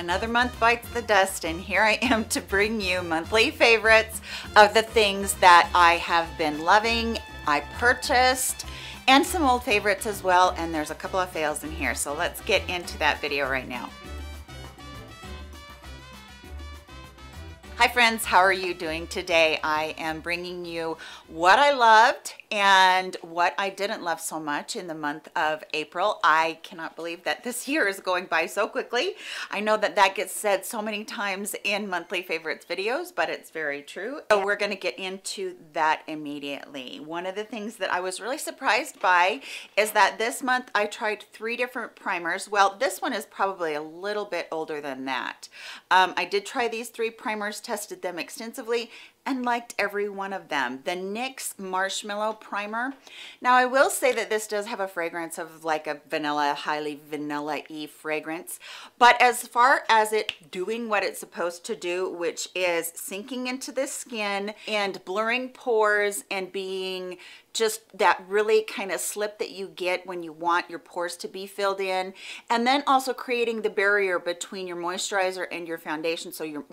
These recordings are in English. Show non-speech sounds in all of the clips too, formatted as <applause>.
Another month bites the dust and here I am to bring you monthly favorites of the things that I have been loving, I purchased, and some old favorites as well. And there's a couple of fails in here. So let's get into that video right now. Hi friends, how are you doing today? I am bringing you what I loved and what I didn't love so much in the month of April. I cannot believe that this year is going by so quickly. I know that that gets said so many times in monthly favorites videos, but it's very true. So we're to get into that immediately. One of the things that I was really surprised by is that this month I tried three different primers. Well, this one is probably a little bit older than that. Um, I did try these three primers, tested them extensively, and liked every one of them. The NYX Marshmallow Primer. Now I will say that this does have a fragrance of like a vanilla, highly vanilla-y fragrance. But as far as it doing what it's supposed to do, which is sinking into the skin and blurring pores and being just that really kind of slip that you get when you want your pores to be filled in. And then also creating the barrier between your moisturizer and your foundation so your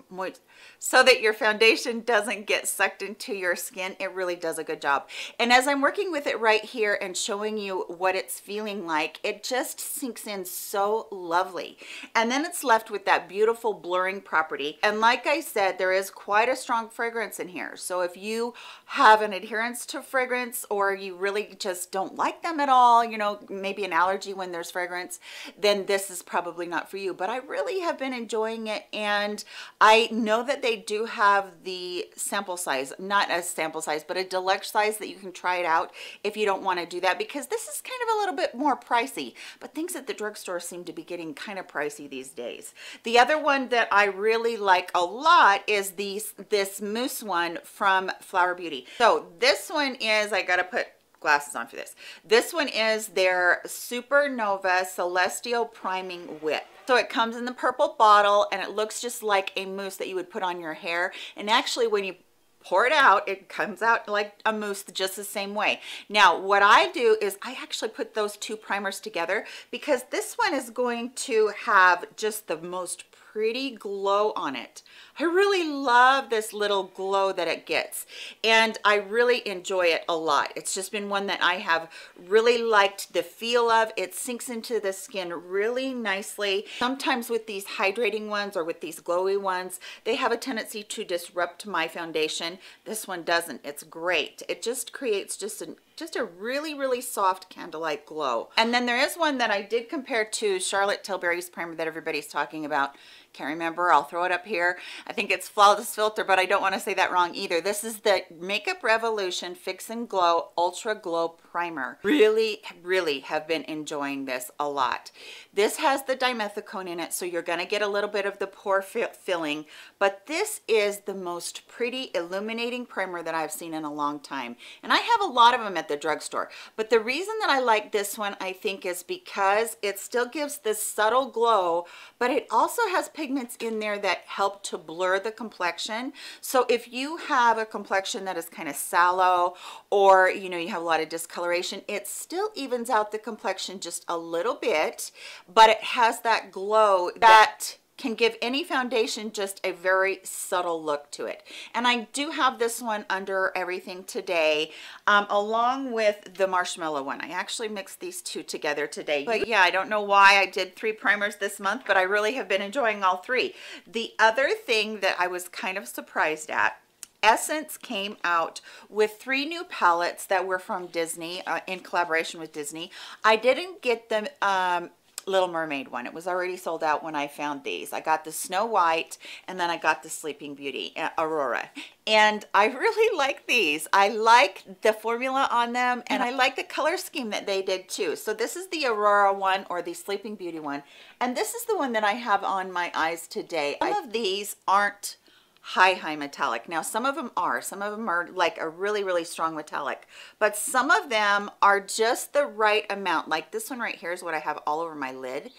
so that your foundation <laughs> doesn't get sucked into your skin it really does a good job. And as I'm working with it right here and showing you what it's feeling like it just sinks in so lovely. And then it's left with that beautiful blurring property. And like I said there is quite a strong fragrance in here. So if you have an adherence to fragrance or you really just don't like them at all, you know, maybe an allergy when there's fragrance, then this is probably not for you. But I really have been enjoying it and I know that they do have the sample size, not a sample size, but a deluxe size that you can try it out if you don't want to do that because this is kind of a little bit more pricey. But things at the drugstore seem to be getting kind of pricey these days. The other one that I really like a lot is these this mousse one from Flower Beauty. So this one is, I got to put glasses on for this. This one is their Supernova Celestial Priming Whip. So it comes in the purple bottle and it looks just like a mousse that you would put on your hair. And actually when you pour it out, it comes out like a mousse just the same way. Now, what I do is I actually put those two primers together because this one is going to have just the most pretty glow on it. I really love this little glow that it gets and I really enjoy it a lot. It's just been one that I have really liked the feel of. It sinks into the skin really nicely. Sometimes with these hydrating ones or with these glowy ones, they have a tendency to disrupt my foundation. This one doesn't. It's great. It just creates just an just a really, really soft candlelight glow. And then there is one that I did compare to Charlotte Tilbury's primer that everybody's talking about. Can't remember. I'll throw it up here. I think it's Flawless Filter, but I don't want to say that wrong either. This is the Makeup Revolution Fix and Glow Ultra Glow Primer. Really, really have been enjoying this a lot. This has the dimethicone in it, so you're going to get a little bit of the pore filling, but this is the most pretty illuminating primer that I've seen in a long time. And I have a lot of them at the drugstore. But the reason that I like this one, I think, is because it still gives this subtle glow, but it also has pigments in there that help to blur the complexion. So if you have a complexion that is kind of sallow or, you know, you have a lot of discoloration, it still evens out the complexion just a little bit, but it has that glow that can give any foundation just a very subtle look to it. And I do have this one under everything today, um, along with the marshmallow one. I actually mixed these two together today. But yeah, I don't know why I did three primers this month, but I really have been enjoying all three. The other thing that I was kind of surprised at Essence came out with three new palettes that were from Disney uh, in collaboration with Disney. I didn't get them um, Little Mermaid one. It was already sold out when I found these. I got the Snow White and then I got the Sleeping Beauty, uh, Aurora. And I <laughs> really like these. I like the formula on them and I like the color scheme that they did too. So this is the Aurora one or the Sleeping Beauty one. And this is the one that I have on my eyes today. All of these aren't high, high metallic. Now, some of them are. Some of them are like a really, really strong metallic. But some of them are just the right amount. Like this one right here is what I have all over my lid.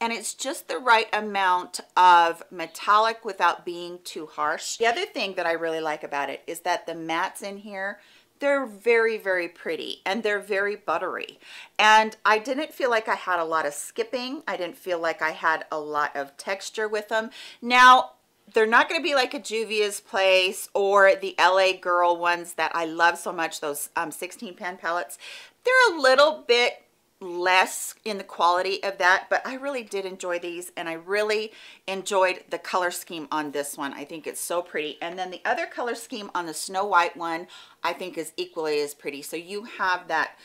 And it's just the right amount of metallic without being too harsh. The other thing that I really like about it is that the mattes in here they're very, very pretty and they're very buttery. And I didn't feel like I had a lot of skipping. I didn't feel like I had a lot of texture with them. Now, they're not going to be like a Juvia's Place or the LA Girl ones that I love so much, those um, 16 pan palettes. They're a little bit less in the quality of that but I really did enjoy these and I really enjoyed the color scheme on this one. I think it's so pretty. And then the other color scheme on the Snow White one I think is equally as pretty. So you have that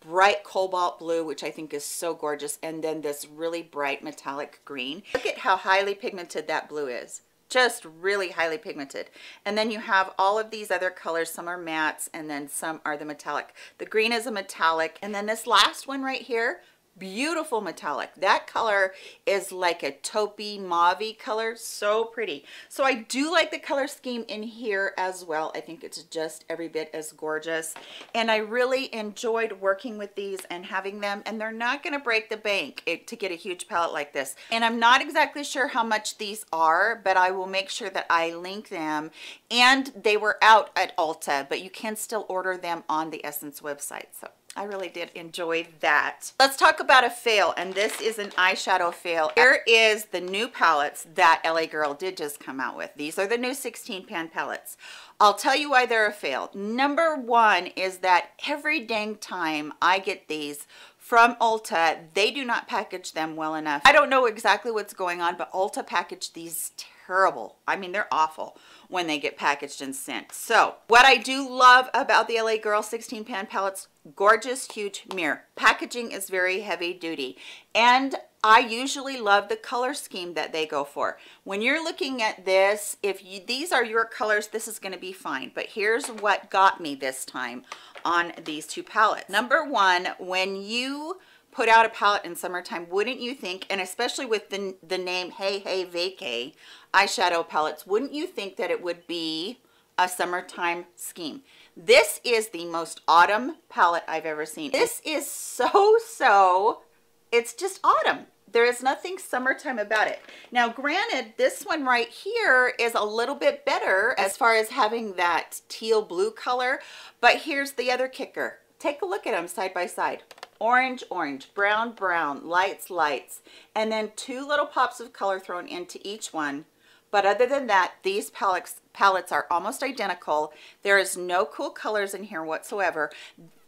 bright cobalt blue which I think is so gorgeous and then this really bright metallic green. Look at how highly pigmented that blue is just really highly pigmented. And then you have all of these other colors. Some are mattes and then some are the metallic. The green is a metallic. And then this last one right here, beautiful metallic. That color is like a taupey mauve color. So pretty. So i do like the color scheme in here as well. I think it's just every bit as gorgeous. And i really enjoyed working with these and having them. And they're not going to break the bank to get a huge palette like this. And i'm not exactly sure how much these are but i will make sure that i link them. And they were out at ulta but you can still order them on the essence website. So I really did enjoy that. Let's talk about a fail, and this is an eyeshadow fail. Here is the new palettes that LA Girl did just come out with. These are the new 16 pan palettes. I'll tell you why they're a fail. Number one is that every dang time I get these from Ulta, they do not package them well enough. I don't know exactly what's going on, but Ulta packaged these terrible. I mean, they're awful when they get packaged and sent. So what I do love about the LA Girl 16 pan palettes, gorgeous, huge mirror. Packaging is very heavy duty. And I usually love the color scheme that they go for. When you're looking at this, if you, these are your colors, this is gonna be fine. But here's what got me this time on these two palettes. Number one, when you put out a palette in summertime, wouldn't you think, and especially with the, the name Hey Hey Vacay eyeshadow palettes, wouldn't you think that it would be a summertime scheme? This is the most autumn palette I've ever seen. This is so, so, it's just autumn. There is nothing summertime about it. Now, granted, this one right here is a little bit better as far as having that teal blue color, but here's the other kicker. Take a look at them side by side orange, orange, brown, brown, lights, lights, and then two little pops of color thrown into each one. But other than that, these palettes, palettes are almost identical. There is no cool colors in here whatsoever.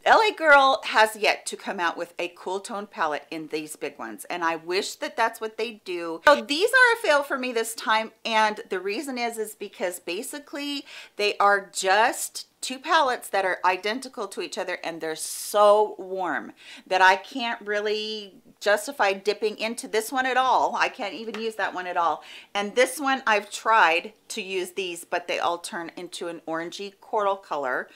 LA Girl has yet to come out with a cool tone palette in these big ones and I wish that that's what they do. So these are a fail for me this time and the reason is is because basically they are just two palettes that are identical to each other and they're so warm that I can't really justify dipping into this one at all. I can't even use that one at all. And this one I've tried to use these, but they all turn into an orangey coral color.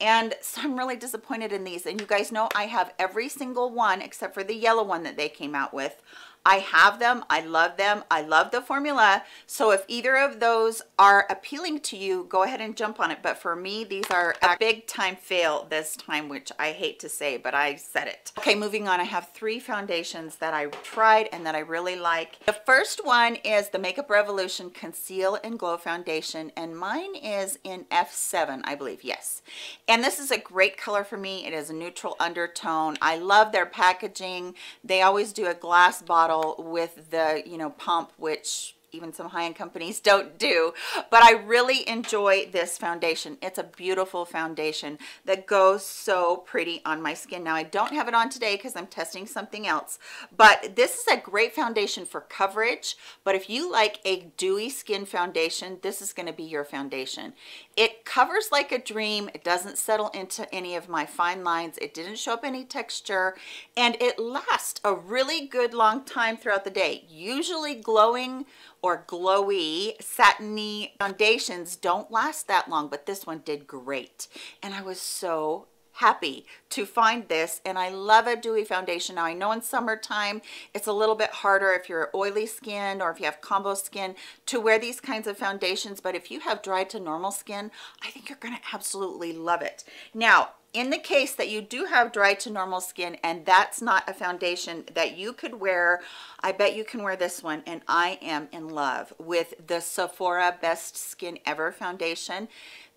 And <laughs> so I'm really disappointed in these. And you guys know I have every single one except for the yellow one that they came out with I have them. I love them. I love the formula. So if either of those are appealing to you, go ahead and jump on it. But for me, these are a big time fail this time, which I hate to say, but I said it. Okay, moving on. I have three foundations that I tried and that I really like. The first one is the Makeup Revolution Conceal and Glow Foundation, and mine is in F7, I believe. Yes. And this is a great color for me. It is a neutral undertone. I love their packaging. They always do a glass bottle with the, you know, pump, which even some high-end companies <laughs> don't do. But I really enjoy this foundation. It's a beautiful foundation that goes so pretty on my skin. Now I don't have it on today because I'm testing something else but this is a great foundation for coverage. But if you like a dewy skin foundation this is going to be your foundation it covers like a dream. It doesn't settle into any of my fine lines. It didn't show up any texture. And it lasts a really good long time throughout the day. Usually glowing or glowy satiny foundations don't last that long, but this one did great. And I was so happy to find this and I love a dewy foundation. Now I know in summertime it's a little bit harder if you're oily skin or if you have combo skin to wear these kinds of foundations but if you have dry to normal skin I think you're gonna absolutely love it. Now in the case that you do have dry to normal skin and that's not a foundation that you could wear, I bet you can wear this one. And I am in love with the Sephora Best Skin Ever foundation.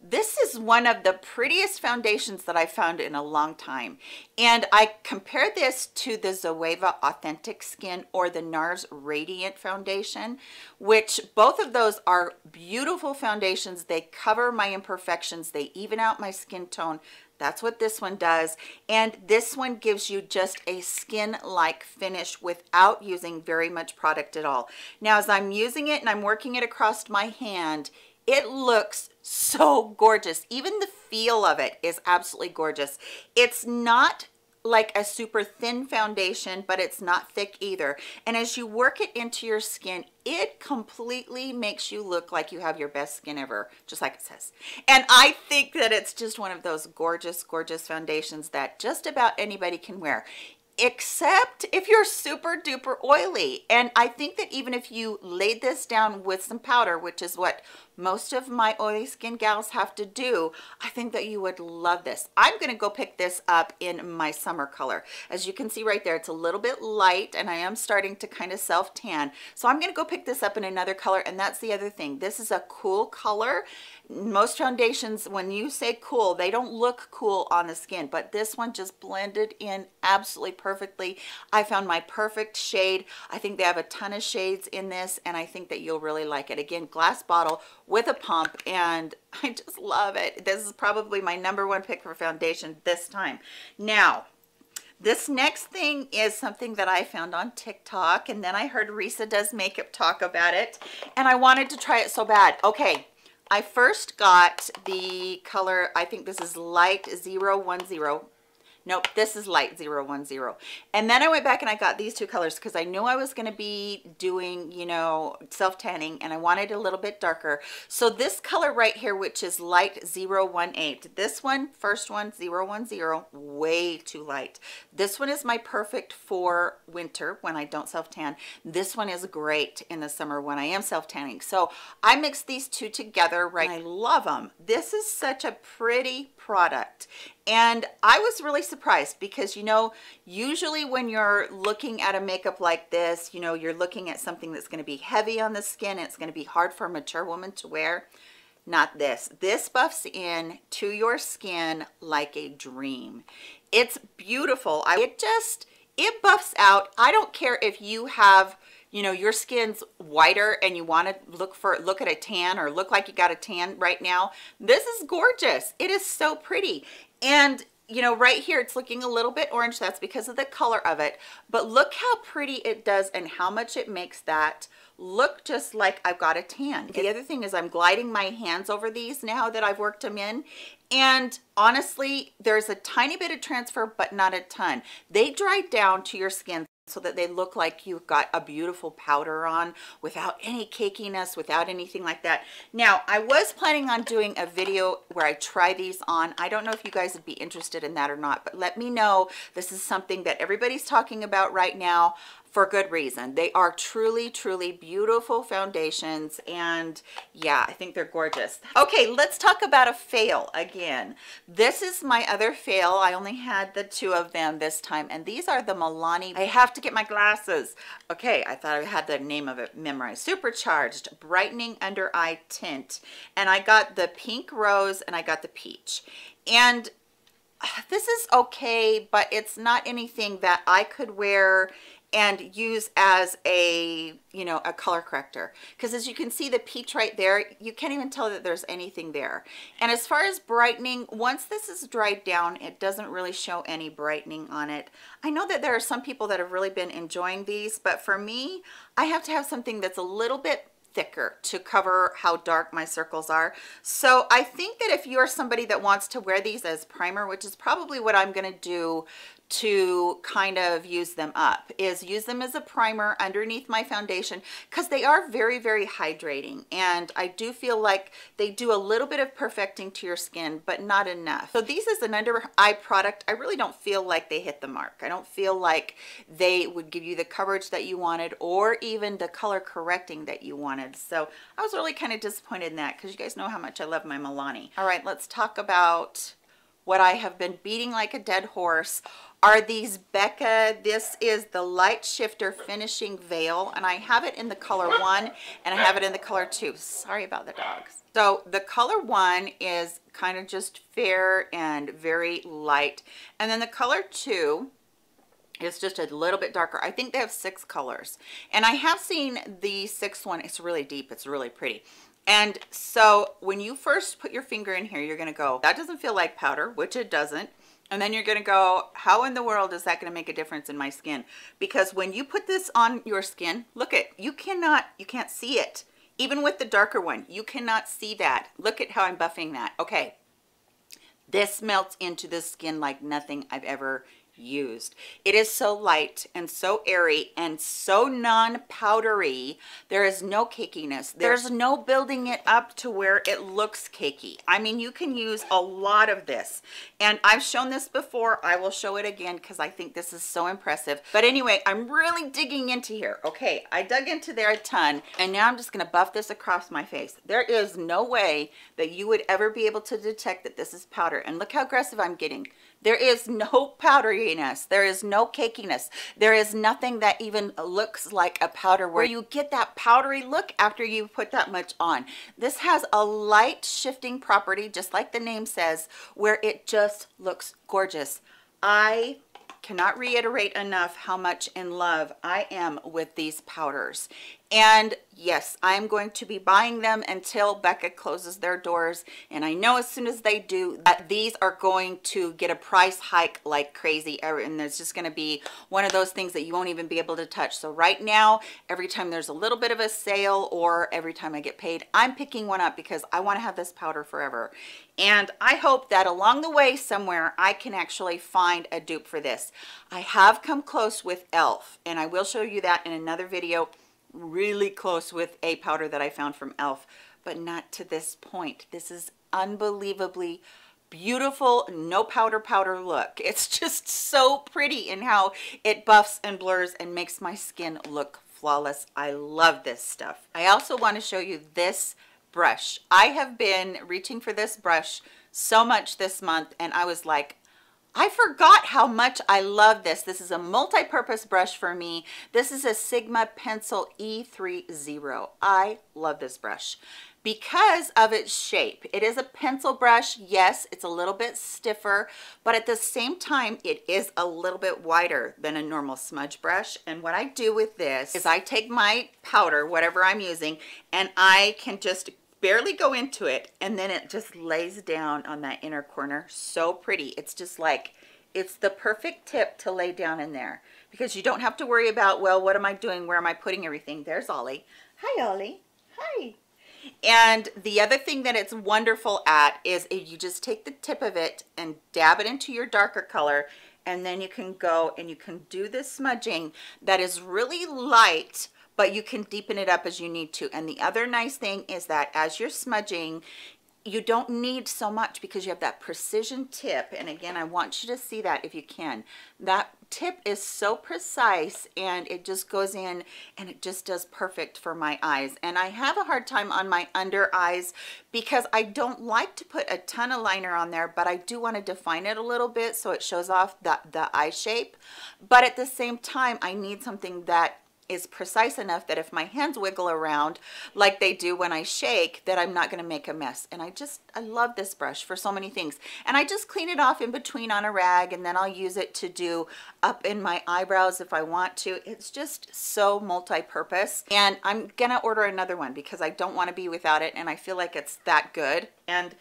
This is one of the prettiest foundations that I found in a long time. And I compare this to the Zoeva Authentic Skin or the NARS Radiant Foundation, which both of those are beautiful foundations. They cover my imperfections. They even out my skin tone. That's what this one does. And this one gives you just a skin-like finish without using very much product at all. Now, as I'm using it and I'm working it across my hand, it looks so gorgeous. Even the feel of it is absolutely gorgeous. It's not like a super thin foundation, but it's not thick either. And as you work it into your skin, it completely makes you look like you have your best skin ever, just like it says. And I think that it's just one of those gorgeous, gorgeous foundations that just about anybody can wear except if you're super duper oily. And I think that even if you laid this down with some powder, which is what most of my oily skin gals have to do, I think that you would love this. I'm gonna go pick this up in my summer color. As you can see right there, it's a little bit light and I am starting to kind of self tan. So I'm gonna go pick this up in another color and that's the other thing. This is a cool color most foundations when you say cool they don't look cool on the skin but this one just blended in absolutely perfectly. I found my perfect shade. I think they have a ton of shades in this and i think that you'll really like it. Again glass bottle with a pump and <laughs> i just love it. This is probably my number one pick for foundation this time. Now this next thing is something that I found on TikTok and then I heard Risa does makeup talk about it and I wanted to try it so bad. Okay, I first got the color, I think this is light 010 Nope, this is light 010. And then I went back and I got these two colors because I knew I was going to be doing, you know, self-tanning and I wanted a little bit darker. So this color right here, which is light 018, this one, first one, 010, way too light. This one is my perfect for winter when I don't self-tan. This one is great in the summer when I am self-tanning. So I mixed these two together, right? I love them. This is such a pretty product and I was really surprised because, you know, usually when you're looking at a makeup like this, you know, you're looking at something that's going to be heavy on the skin. it's going to be hard for a mature woman to wear. Not this. This buffs in to your skin like a dream. It's beautiful. I, it just, it buffs out. I don't care if you have you know your skin's whiter and you want to look for look at a tan or look like you got a tan right now this is gorgeous it is so pretty and you know, right here, it's looking a little bit orange. That's because of the color of it. But look how pretty it does and how much it makes that look just like I've got a tan. The other thing is I'm gliding my hands over these now that I've worked them in. And honestly, there's a tiny bit of transfer, but not a ton. They dry down to your skin so that they look like you've got a beautiful powder on without any cakiness, without anything like that. Now, I was planning on doing a video where I try these on. I don't know if you guys would be interested in that or not, but let me know. This is something that everybody's talking about right now for good reason. They are truly, truly beautiful foundations. And yeah, I think they're gorgeous. Okay, let's talk about a fail again. This is my other fail. I only had the two of them this time. And these are the Milani. I have to get my glasses. Okay, I thought I had the name of it memorized. Supercharged Brightening Under Eye Tint. And I got the pink rose and I got the peach. And uh, this is okay, but it's not anything that I could wear and use as a you know a color corrector. Because as you can see the peach right there you can't even tell that there's anything there. And as far as brightening once this is dried down it doesn't really show any brightening on it. I know that there are some people that have really been enjoying these but for me I have to have something that's a little bit thicker to cover how dark my circles are. So I think that if you're somebody that wants to wear these as primer, which is probably what I'm going to do to kind of use them up is use them as a primer underneath my foundation because they are very very hydrating and I do feel like they do a little bit of perfecting to your skin but not enough. So these is an under eye product. I really don't feel like they hit the mark. I don't feel like they would give you the coverage that you wanted or even the color correcting that you wanted. So I was really kind of disappointed in that because you guys know how much I love my Milani. All right let's talk about what I have been beating like a dead horse are these Becca, this is the Light Shifter Finishing Veil, and I have it in the color one, and I have it in the color two. Sorry about the dogs. So the color one is kind of just fair and very light, and then the color two it's just a little bit darker. I think they have six colors. And I have seen the sixth one. It's really deep. It's really pretty. And so when you first put your finger in here, you're going to go, that doesn't feel like powder, which it doesn't. And then you're going to go, how in the world is that going to make a difference in my skin? Because when you put this on your skin, look at, you cannot, you can't see it. Even with the darker one, you cannot see that. Look at how I'm buffing that. Okay. This melts into the skin like nothing I've ever used. It is so light and so airy and so non-powdery. There is no cakiness. There's no building it up to where it looks cakey. I mean, you can use a lot of this. And I've shown this before. I will show it again because I think this is so impressive. But anyway, I'm really digging into here. Okay, I dug into there a ton. And now I'm just going to buff this across my face. There is no way that you would ever be able to detect that this is powder. And look how aggressive I'm getting. There is no powderiness. There is no cakiness. There is nothing that even looks like a powder where you get that powdery look after you put that much on. This has a light shifting property, just like the name says, where it just looks gorgeous. I cannot reiterate enough how much in love I am with these powders. And yes, I'm going to be buying them until Becca closes their doors. And I know as soon as they do that these are going to get a price hike like crazy. And there's just going to be one of those things that you won't even be able to touch. So right now, every time there's a little bit of a sale or every time I get paid, I'm picking one up because I want to have this powder forever. And I hope that along the way somewhere, I can actually find a dupe for this. I have come close with e.l.f. and I will show you that in another video really close with a powder that I found from e.l.f., but not to this point. This is unbelievably beautiful, no powder powder look. <laughs> It's just so pretty in how it buffs and blurs and makes my skin look flawless. I love this stuff. I also want to show you this brush. I have been reaching for this brush so much this month and I was like, I forgot how much I love this. This is a multi-purpose brush for me. This is a Sigma Pencil E30. I love this brush because of its shape. It is a pencil brush. Yes, it's a little bit stiffer, but at the same time, it is a little bit wider than a normal smudge brush. And what I do with this is I take my powder, whatever I'm using, and I can just barely go into it and then it just lays down on that inner corner. So pretty. It's just like it's the perfect tip to lay down in there. Because you don't have to worry about well what am I doing? Where am I putting everything? There's Ollie. Hi Ollie. Hi. And the other thing that it's wonderful at is if you just take the tip of it and dab it into your darker color and then you can go and you can do this smudging that is really light but you can deepen it up as you need to. And the other nice thing is that as you're smudging, you don't need so much because you have that precision tip. And again, I want you to see that if you can. That tip is so precise and it just goes in and it just does perfect for my eyes. And I have a hard time on my under eyes because I don't like to put a ton of liner on there, but I do want to define it a little bit so it shows off the, the eye shape. But at the same time, I need something that is precise enough that if my hands wiggle around like they do when I shake that I'm not going to make a mess. And I just I love this brush for so many things. And I just clean it off in between on a rag and then I'll use it to do up in my eyebrows if I want to. It's just so multi-purpose. And I'm gonna order another one because I don't want to be without it and I feel like it's that good. And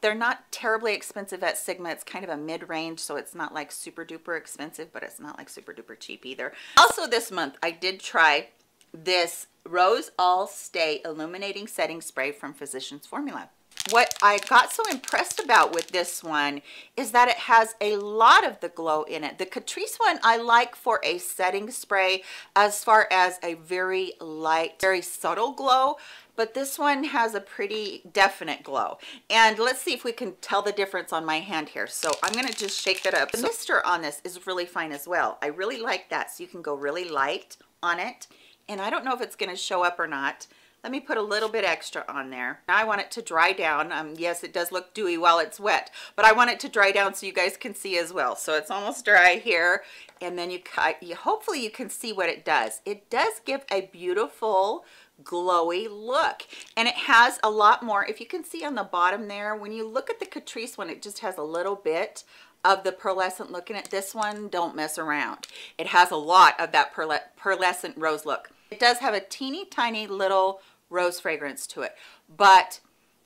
they're not terribly expensive at Sigma. It's kind of a mid-range, so it's not like super duper expensive, but it's not like super duper cheap either. Also this month, I did try this Rose All Stay Illuminating Setting Spray from Physicians Formula. What I got so impressed about with this one is that it has a lot of the glow in it. The Catrice one I like for a setting spray as far as a very light, very subtle glow but this one has a pretty definite glow. And let's see if we can tell the difference on my hand here. So I'm gonna just shake it up. The mister on this is really fine as well. I really like that. So you can go really light on it. And I don't know if it's gonna show up or not. Let me put a little bit extra on there. I want it to dry down. Um, yes, it does look dewy while it's wet, but I want it to dry down so you guys can see as well. So it's almost dry here. And then you, you hopefully you can see what it does. It does give a beautiful glowy look and it has a lot more if you can see on the bottom there when you look at the Catrice one it just has a little bit of the pearlescent looking at this one don't mess around it has a lot of that pearlescent rose look it does have a teeny tiny little rose fragrance to it but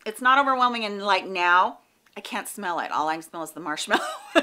it's not overwhelming and like now I can't smell it all I can smell is the marshmallow <laughs>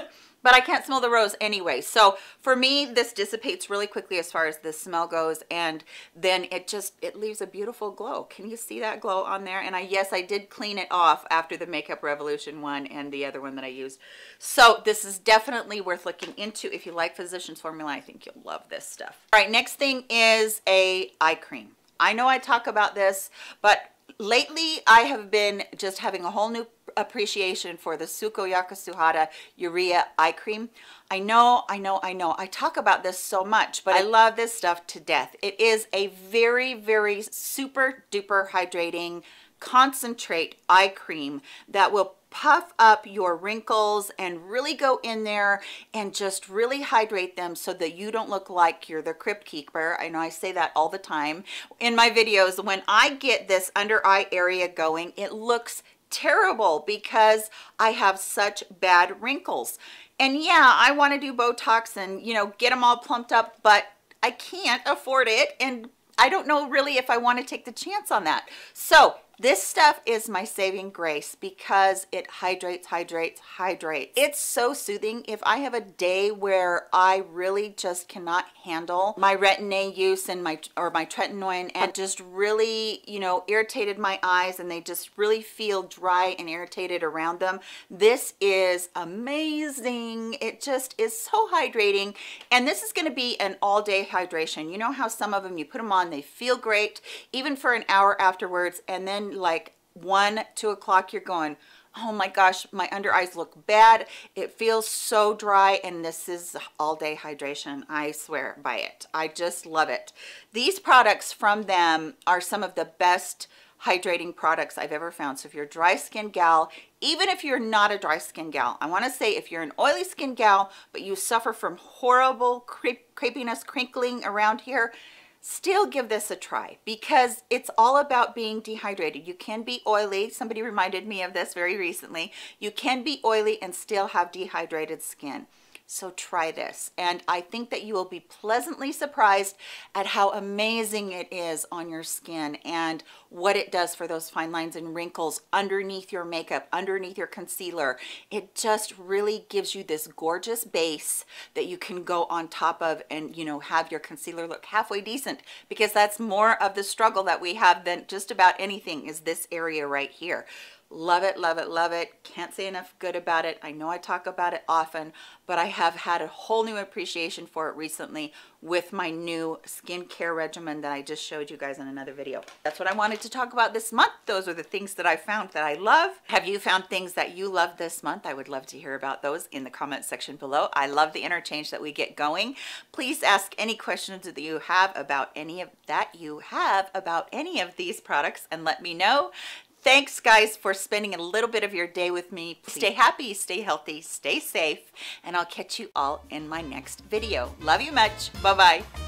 but I can't smell the rose anyway. So for me, this dissipates really quickly as far as the smell goes. And then it just, it leaves a beautiful glow. Can you see that glow on there? And I, yes, I did clean it off after the Makeup Revolution one and the other one that I used. So this is definitely worth looking into. If you like Physicians Formula, I think you'll love this stuff. All right, next thing is a eye cream. I know I talk about this, but lately I have been just having a whole new appreciation for the Sukoyaka Suhada Urea Eye Cream. I know, I know, I know. I talk about this so much, but I love this stuff to death. It is a very, very super duper hydrating concentrate eye cream that will puff up your wrinkles and really go in there and just really hydrate them so that you don't look like you're the crypt keeper. I know I say that all the time in my videos. When I get this under eye area going, it looks terrible because I have such bad wrinkles. And yeah, I want to do Botox and, you know, get them all plumped up, but I can't afford it. And I don't know really if I want to take the chance on that. So this stuff is my saving grace because it hydrates, hydrates, hydrates. It's so soothing. If I have a day where I really just cannot handle my retin-A use and my or my tretinoin and just really, you know, irritated my eyes and they just really feel dry and irritated around them, this is amazing. It just is so hydrating. And this is going to be an all-day hydration. You know how some of them you put them on, they feel great even for an hour afterwards and then like one, two o'clock, you're going, oh my gosh, my under eyes look bad. It feels so dry and this is all day hydration. I swear by it. I just love it. These products from them are some of the best hydrating products I've ever found. So if you're a dry skin gal, even if you're not a dry skin gal, I want to say if you're an oily skin gal, but you suffer from horrible creep, crinkling around here, still give this a try because it's all about being dehydrated. You can be oily. Somebody reminded me of this very recently. You can be oily and still have dehydrated skin. So try this. And I think that you will be pleasantly surprised at how amazing it is on your skin and what it does for those fine lines and wrinkles underneath your makeup, underneath your concealer. It just really gives you this gorgeous base that you can go on top of and, you know, have your concealer look halfway decent because that's more of the struggle that we have than just about anything is this area right here. Love it, love it, love it. Can't say enough good about it. I know I talk about it often, but I have had a whole new appreciation for it recently with my new skincare regimen that I just showed you guys in another video. That's what I wanted to talk about this month. Those are the things that I found that I love. Have you found things that you love this month? I would love to hear about those in the comment section below. I love the interchange that we get going. Please ask any questions that you have about any of that you have about any of these products and let me know. Thanks, guys, for spending a little bit of your day with me. Stay happy, stay healthy, stay safe, and I'll catch you all in my next video. Love you much. Bye-bye.